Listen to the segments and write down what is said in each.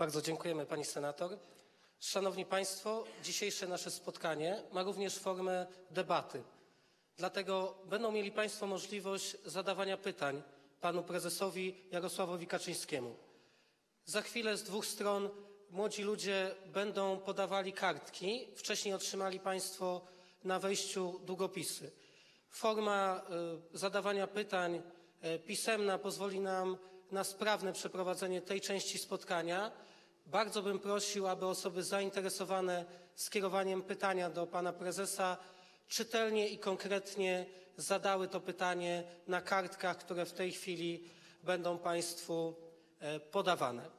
Bardzo dziękujemy pani senator. Szanowni Państwo, dzisiejsze nasze spotkanie ma również formę debaty. Dlatego będą mieli Państwo możliwość zadawania pytań panu prezesowi Jarosławowi Kaczyńskiemu. Za chwilę z dwóch stron młodzi ludzie będą podawali kartki. Wcześniej otrzymali Państwo na wejściu długopisy. Forma y, zadawania pytań y, pisemna pozwoli nam na sprawne przeprowadzenie tej części spotkania. Bardzo bym prosił, aby osoby zainteresowane skierowaniem pytania do pana prezesa czytelnie i konkretnie zadały to pytanie na kartkach, które w tej chwili będą Państwu e, podawane.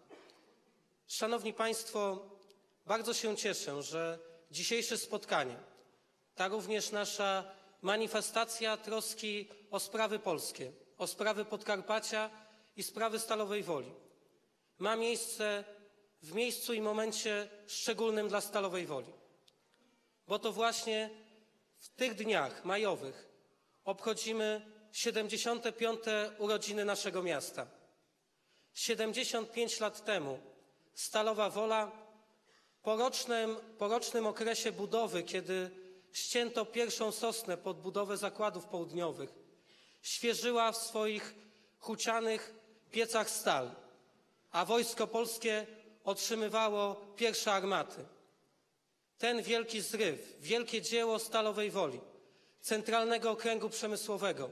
Szanowni Państwo, bardzo się cieszę, że dzisiejsze spotkanie, ta również nasza manifestacja troski o sprawy polskie, o sprawy Podkarpacia i sprawy Stalowej Woli ma miejsce w miejscu i momencie szczególnym dla Stalowej Woli. Bo to właśnie w tych dniach majowych obchodzimy 75. urodziny naszego miasta. 75 lat temu Stalowa Wola po rocznym, po rocznym okresie budowy, kiedy ścięto pierwszą sosnę pod budowę zakładów południowych, świeżyła w swoich hucianych piecach stal, a Wojsko Polskie otrzymywało pierwsze armaty. Ten wielki zryw, wielkie dzieło Stalowej Woli, Centralnego Okręgu Przemysłowego,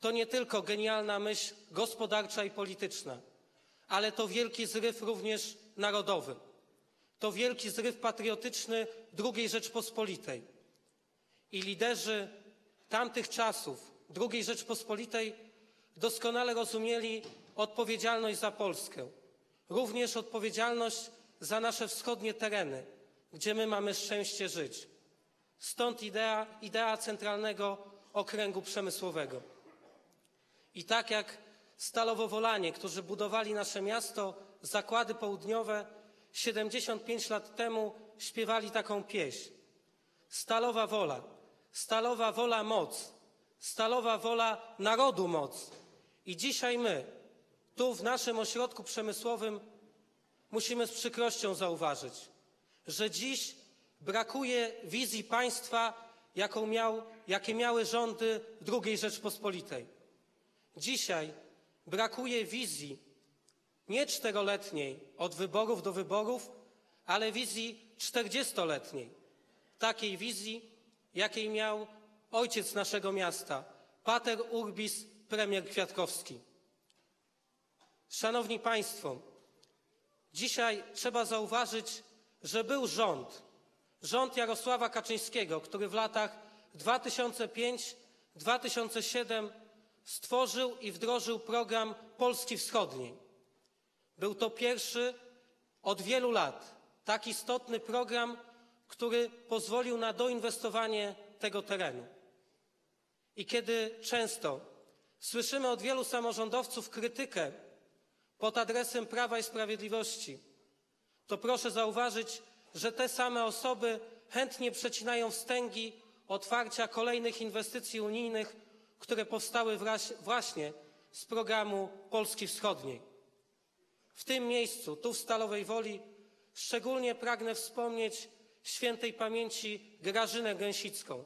to nie tylko genialna myśl gospodarcza i polityczna, ale to wielki zryw również narodowy. To wielki zryw patriotyczny II Rzeczpospolitej. I liderzy tamtych czasów II Rzeczpospolitej doskonale rozumieli odpowiedzialność za Polskę, również odpowiedzialność za nasze wschodnie tereny, gdzie my mamy szczęście żyć. Stąd idea, idea Centralnego Okręgu Przemysłowego. I tak jak Stalowowolanie, którzy budowali nasze miasto, zakłady południowe, 75 lat temu śpiewali taką pieśń. Stalowa wola, stalowa wola moc, stalowa wola narodu moc. I dzisiaj my, tu w naszym ośrodku przemysłowym, musimy z przykrością zauważyć, że dziś brakuje wizji państwa, jaką miał, jakie miały rządy II Rzeczpospolitej. Dzisiaj brakuje wizji nie czteroletniej od wyborów do wyborów, ale wizji czterdziestoletniej. Takiej wizji, jakiej miał ojciec naszego miasta, pater urbis premier Kwiatkowski. Szanowni Państwo, dzisiaj trzeba zauważyć, że był rząd, rząd Jarosława Kaczyńskiego, który w latach 2005-2007 stworzył i wdrożył program Polski Wschodniej. Był to pierwszy od wielu lat tak istotny program, który pozwolił na doinwestowanie tego terenu. I kiedy często słyszymy od wielu samorządowców krytykę pod adresem Prawa i Sprawiedliwości, to proszę zauważyć, że te same osoby chętnie przecinają wstęgi otwarcia kolejnych inwestycji unijnych, które powstały właśnie z programu Polski Wschodniej. W tym miejscu, tu w Stalowej Woli, szczególnie pragnę wspomnieć świętej pamięci Grażynę Gęsicką,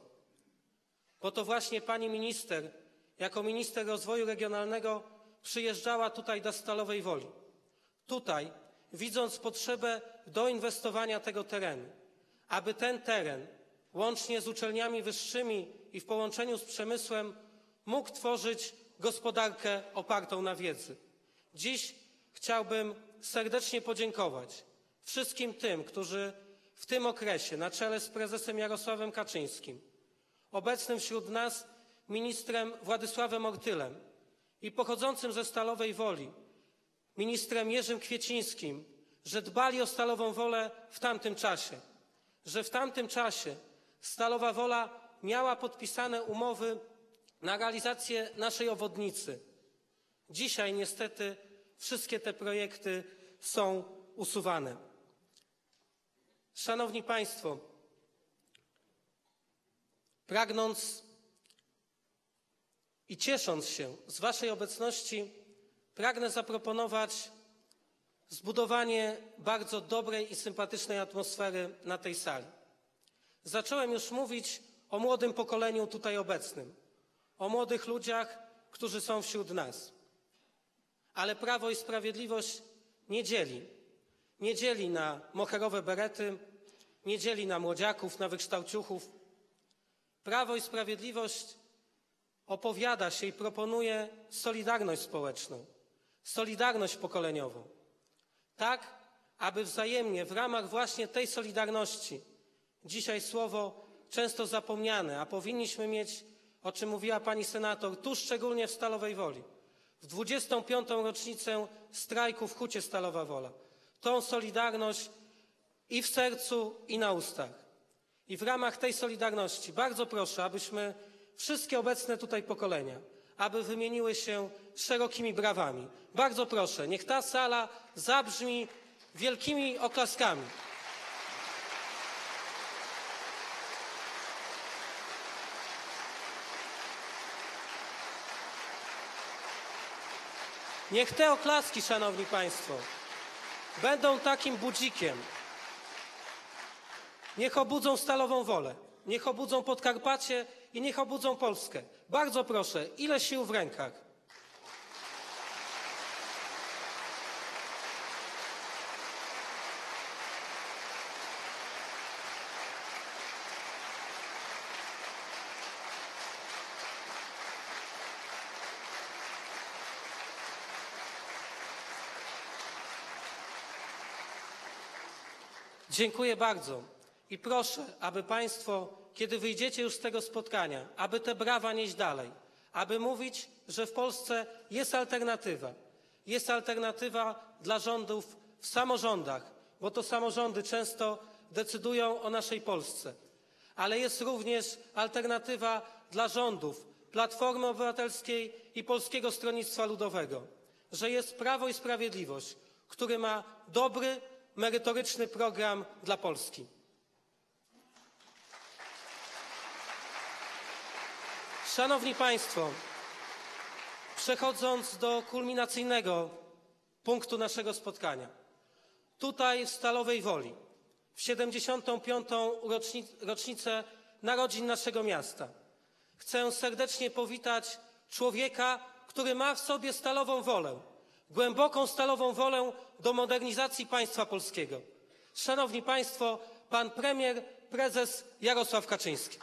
bo to właśnie pani minister, jako minister rozwoju regionalnego, przyjeżdżała tutaj do Stalowej Woli. Tutaj, widząc potrzebę doinwestowania tego terenu, aby ten teren, łącznie z uczelniami wyższymi i w połączeniu z przemysłem, mógł tworzyć gospodarkę opartą na wiedzy. Dziś chciałbym serdecznie podziękować wszystkim tym, którzy w tym okresie, na czele z prezesem Jarosławem Kaczyńskim, obecnym wśród nas ministrem Władysławem Ortylem i pochodzącym ze Stalowej Woli, ministrem Jerzym Kwiecińskim, że dbali o Stalową Wolę w tamtym czasie, że w tamtym czasie Stalowa Wola miała podpisane umowy na realizację naszej obwodnicy. Dzisiaj niestety wszystkie te projekty są usuwane. Szanowni Państwo, pragnąc i ciesząc się z Waszej obecności, pragnę zaproponować zbudowanie bardzo dobrej i sympatycznej atmosfery na tej sali. Zacząłem już mówić o młodym pokoleniu tutaj obecnym, o młodych ludziach, którzy są wśród nas. Ale Prawo i Sprawiedliwość nie dzieli. Nie dzieli na moherowe berety, nie dzieli na młodziaków, na wykształciuchów. Prawo i Sprawiedliwość opowiada się i proponuje solidarność społeczną, solidarność pokoleniową. Tak, aby wzajemnie w ramach właśnie tej solidarności, dzisiaj słowo często zapomniane, a powinniśmy mieć, o czym mówiła pani senator, tu szczególnie w Stalowej Woli, w 25. rocznicę strajku w Hucie Stalowa Wola, tą solidarność i w sercu, i na ustach. I w ramach tej solidarności bardzo proszę, abyśmy wszystkie obecne tutaj pokolenia, aby wymieniły się szerokimi brawami. Bardzo proszę, niech ta sala zabrzmi wielkimi oklaskami. Niech te oklaski, szanowni państwo, będą takim budzikiem. Niech obudzą stalową wolę, niech obudzą Podkarpacie i niech obudzą Polskę. Bardzo proszę, ile sił w rękach. Dziękuję bardzo i proszę, aby Państwo, kiedy wyjdziecie już z tego spotkania, aby te brawa nieść dalej, aby mówić, że w Polsce jest alternatywa. Jest alternatywa dla rządów w samorządach, bo to samorządy często decydują o naszej Polsce. Ale jest również alternatywa dla rządów Platformy Obywatelskiej i Polskiego Stronnictwa Ludowego, że jest Prawo i Sprawiedliwość, który ma dobry, merytoryczny program dla Polski. Szanowni Państwo, przechodząc do kulminacyjnego punktu naszego spotkania. Tutaj w Stalowej Woli, w 75. roczni- rocznicę narodzin naszego miasta, chcę serdecznie powitać człowieka, który ma w sobie stalową wolę, głęboką stalową wolę do modernizacji państwa polskiego. Szanowni Państwo, pan premier, prezes Jarosław Kaczyński.